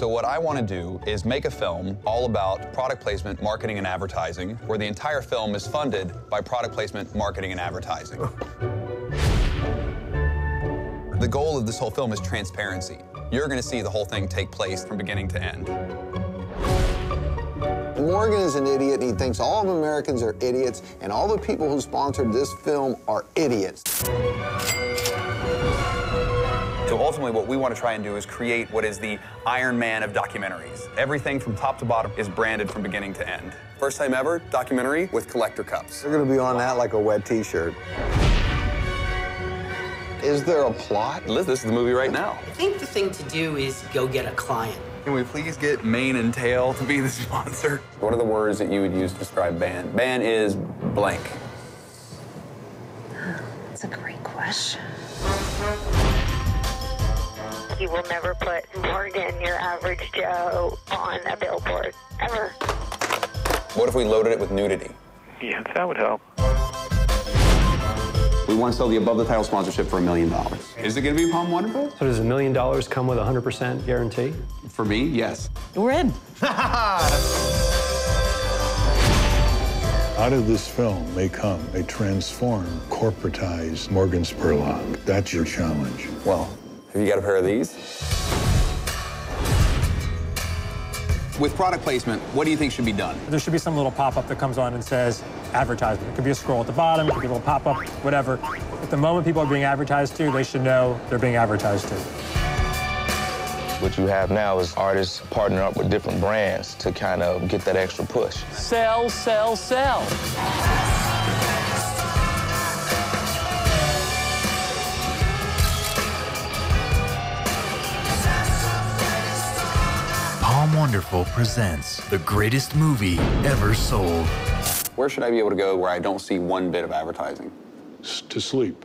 So what I want to do is make a film all about product placement, marketing, and advertising, where the entire film is funded by product placement, marketing, and advertising. the goal of this whole film is transparency. You're going to see the whole thing take place from beginning to end. Morgan is an idiot, he thinks all of Americans are idiots, and all the people who sponsored this film are idiots. So ultimately, what we want to try and do is create what is the Iron Man of documentaries. Everything from top to bottom is branded from beginning to end. First time ever, documentary with collector cups. They're going to be on that like a wet T-shirt. Is there a plot? Liz, this is the movie right now. I think the thing to do is go get a client. Can we please get mane and tail to be the sponsor? What are the words that you would use to describe Ban? Ban is blank. That's a great question. You will never put Morgan, your average Joe, on a billboard, ever. What if we loaded it with nudity? Yes, that would help. We want to sell the above the title sponsorship for a million dollars. Is it going to be POM Wonderful? So does a million dollars come with a 100% guarantee? For me, yes. We're in. Out of this film may come a transformed, corporatized Morgan Spurlock. That's your challenge. Well, have you got a pair of these? With product placement, what do you think should be done? There should be some little pop-up that comes on and says advertisement. It could be a scroll at the bottom, it could be a little pop-up, whatever. At the moment people are being advertised to, they should know they're being advertised to. What you have now is artists partner up with different brands to kind of get that extra push. Sell, sell, sell. POM Wonderful presents the greatest movie ever sold. Where should I be able to go where I don't see one bit of advertising? S- to sleep.